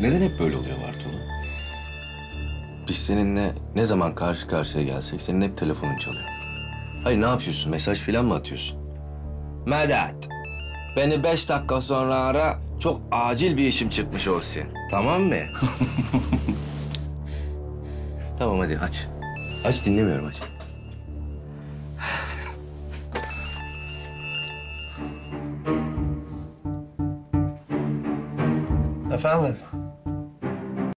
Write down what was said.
Neden hep böyle oluyor Bartolo? Biz seninle ne zaman karşı karşıya gelsek senin hep telefonun çalıyor. Hayır ne yapıyorsun? Mesaj falan mı atıyorsun? Medet, beni beş dakika sonra ara. Çok acil bir işim çıkmış olsun. Tamam mı? tamam hadi aç. Aç dinlemiyorum aç. Efendim?